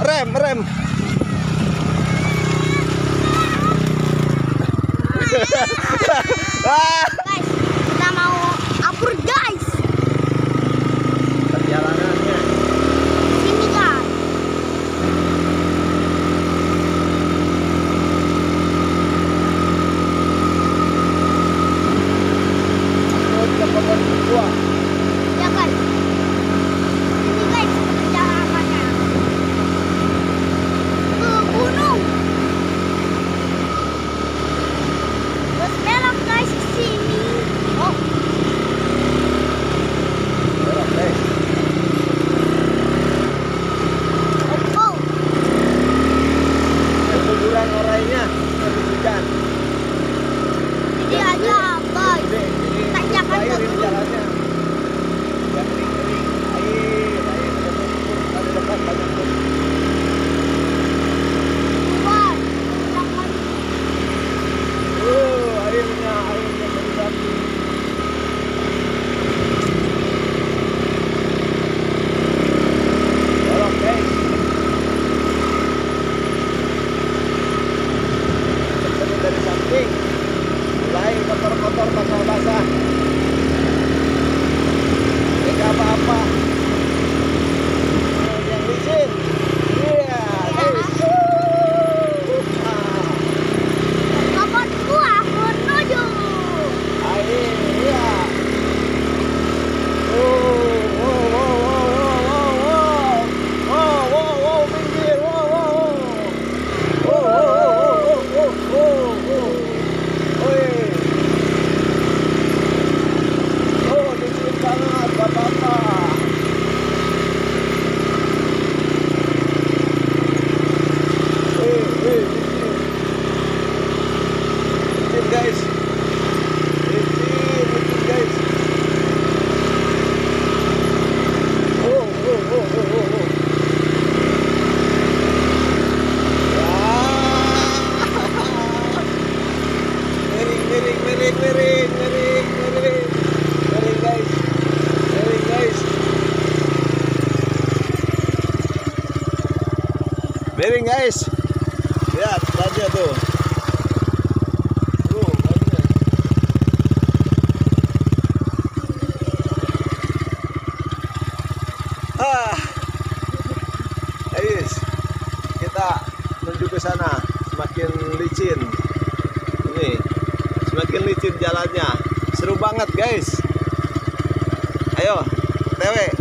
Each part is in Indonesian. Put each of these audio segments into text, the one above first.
rem rem. Ah. ke sana semakin licin. Ini semakin licin jalannya. Seru banget guys. Ayo tewek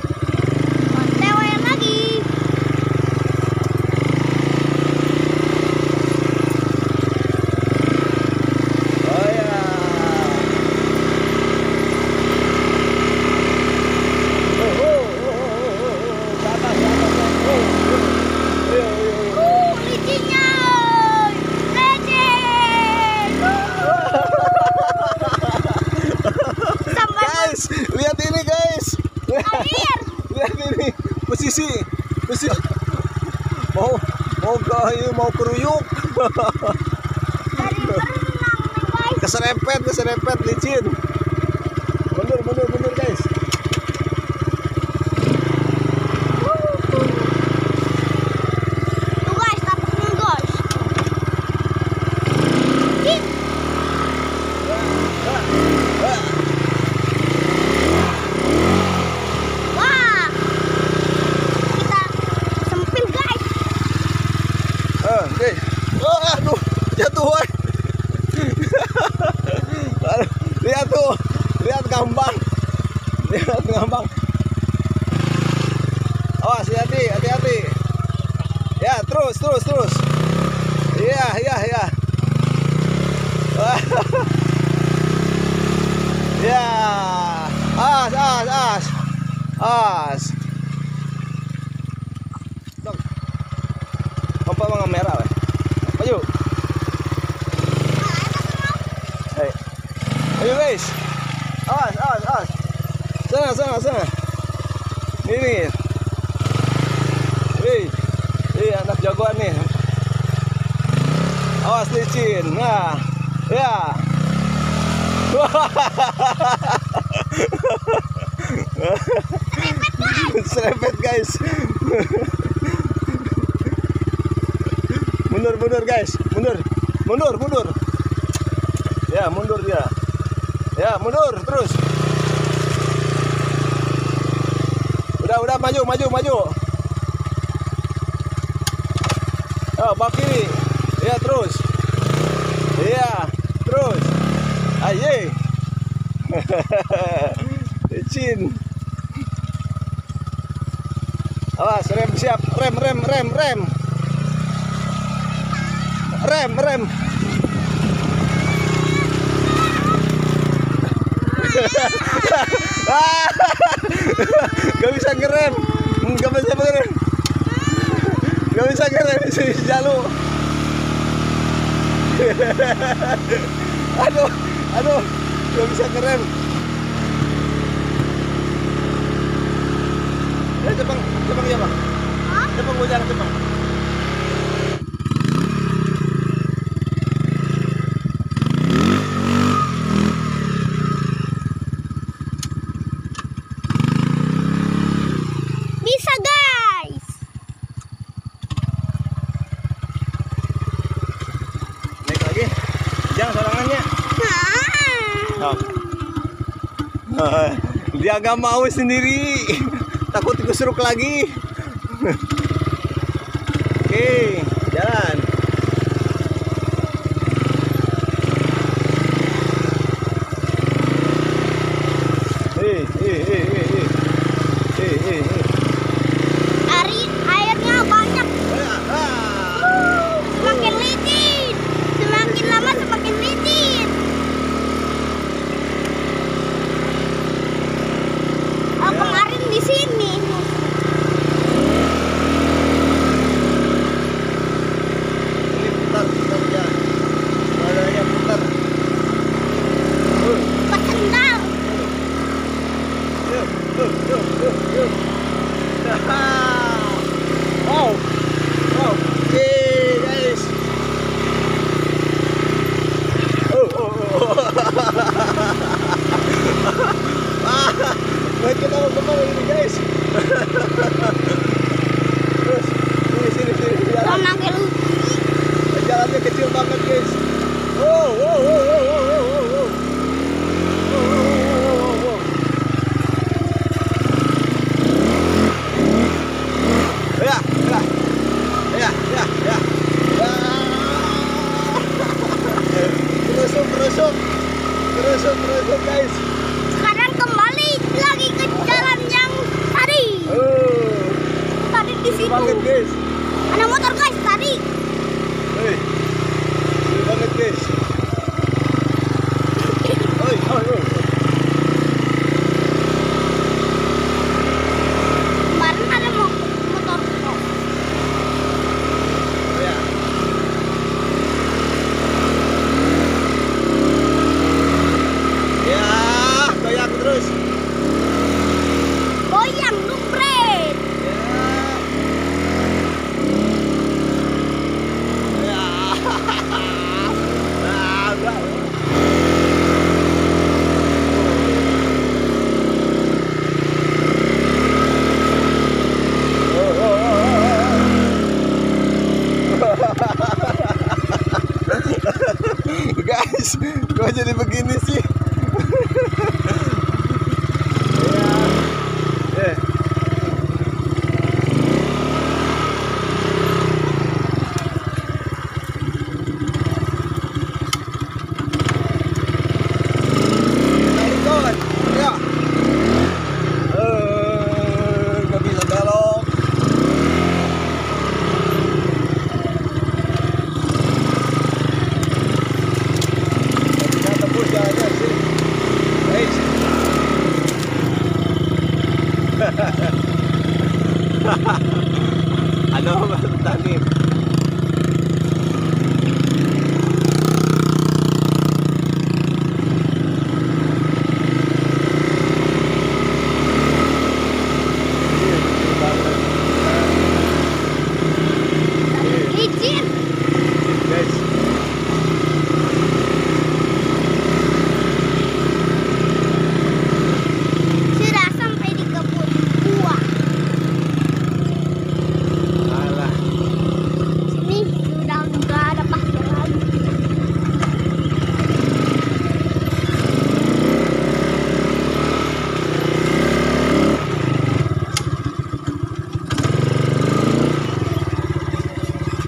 ayo mau keruyuk. Keserempet keserempet licin. Yeah. As, as, as. As. dong. Mampak mga merah. weh. Ayo. Hey. Ayo guys. As, as, as. Sana, sana, sana. Ini. Wih. Wih, anak jagoan nih. Awas licin. Nah. Ya. Yeah. Serempet guys. mundur mundur guys, mundur. Mundur mundur. Ya, mundur dia. Ya, mundur terus. Udah udah maju maju maju. Oh, bak kiri. Ya, terus. ya terus. Aye. Eh, Licin. Awas rem siap, rem rem rem rem. Rem rem. Gak bisa ngerem, gak bisa ngerem, gak bisa ngerem si jalur. Aduh aduh gak bisa keren ya eh, cepeng cepeng ya bang? Hah? cepeng gue jalan cepeng Nah. Nah, dia gak mau sendiri. Takut keseruk lagi. Oke. okay.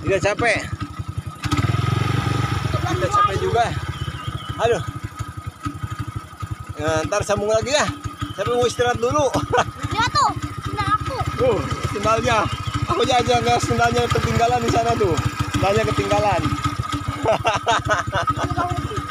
Udah capek. Kita capek juga. Aduh. Ya, ntar sambung lagi ya. Saya mau istirahat dulu. Lihat tuh, sendal aku. Tuh, sendalnya. Aku aja nggak sendalnya ketinggalan di sana tuh. Sendalnya ketinggalan.